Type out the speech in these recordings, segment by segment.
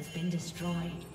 Has been destroyed.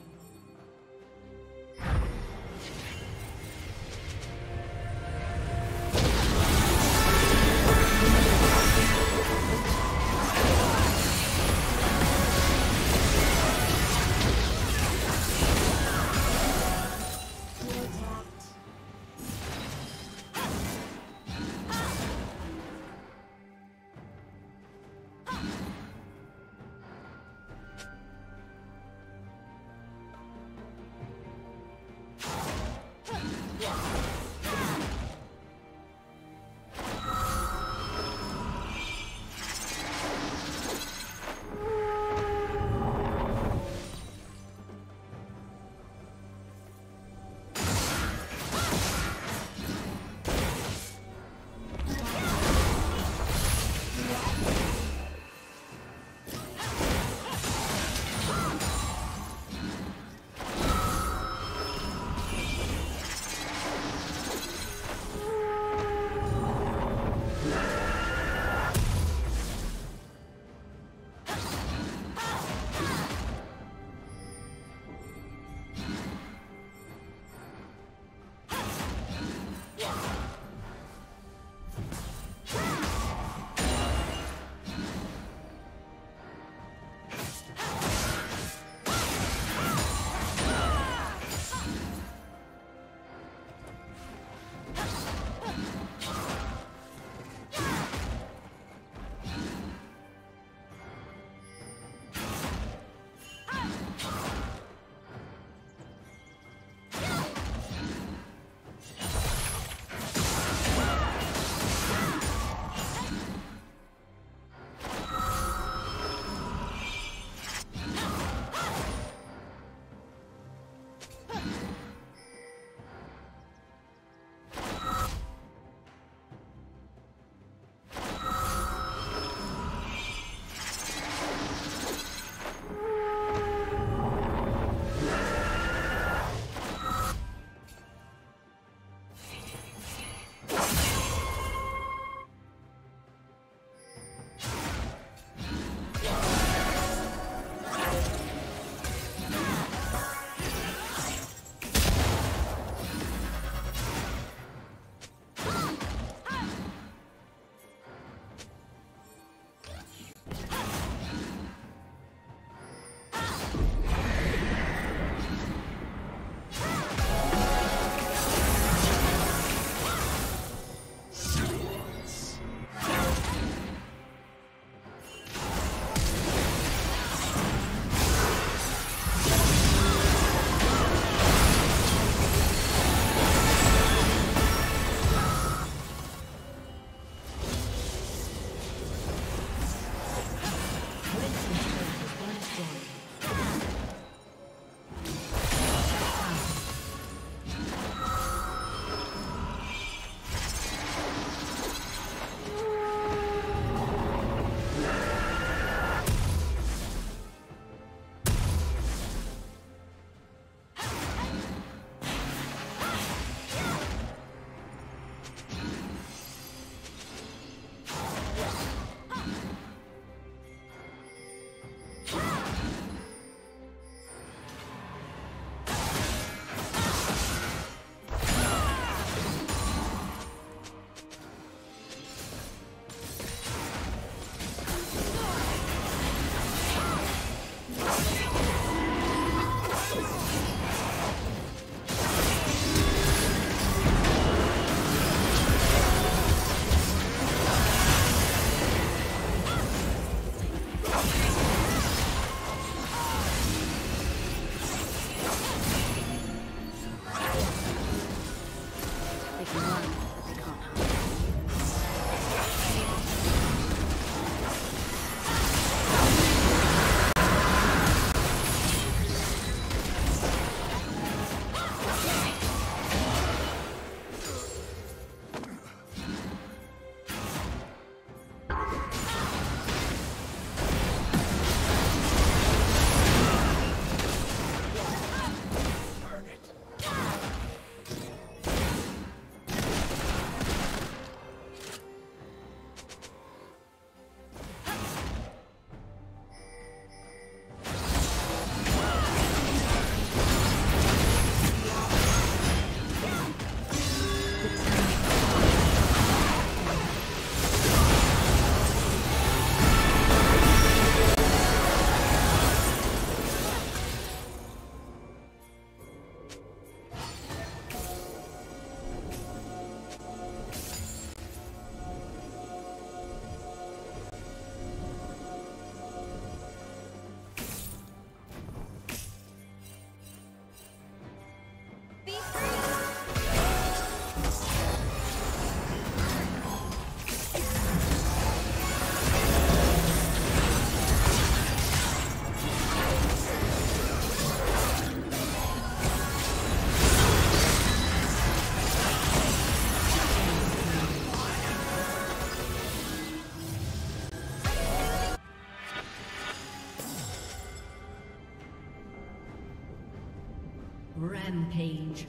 Rampage.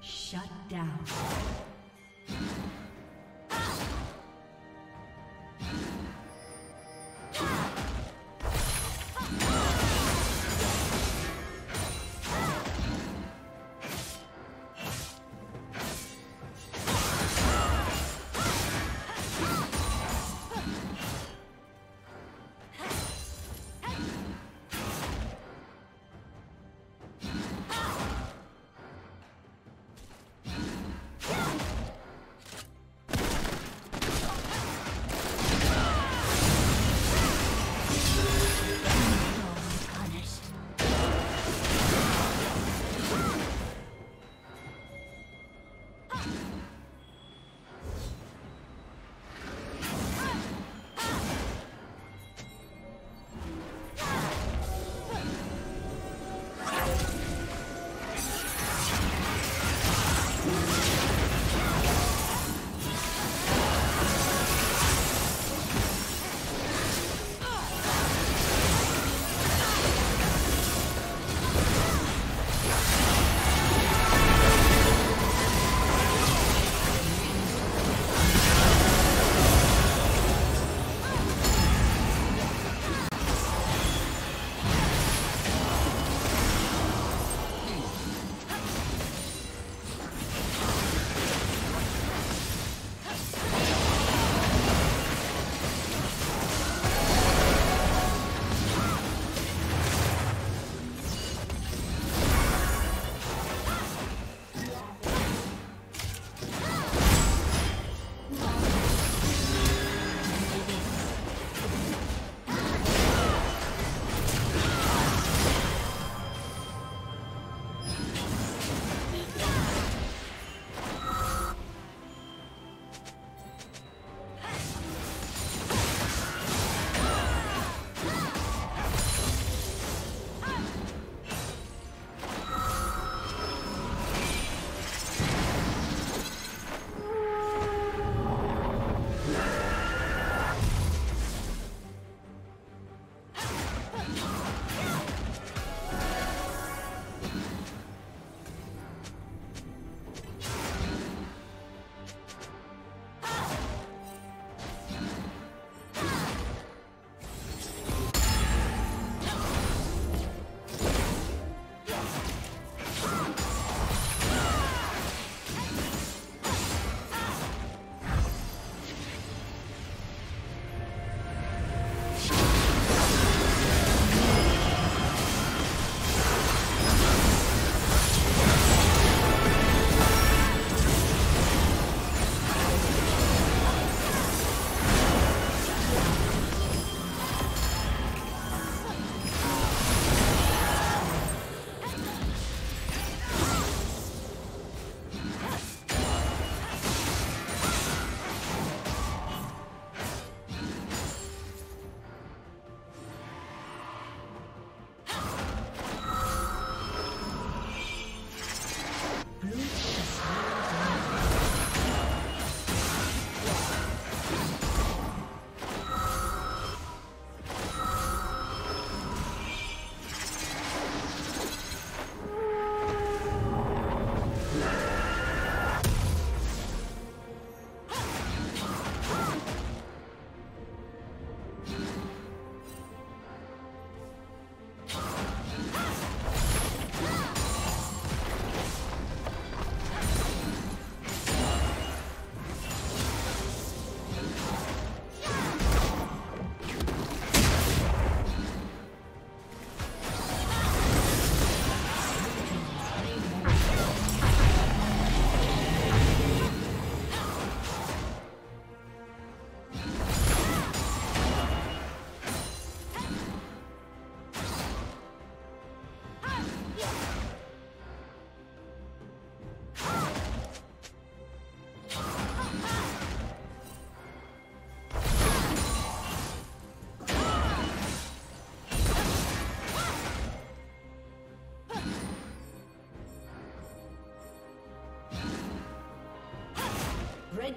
Shut down.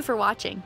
You for watching.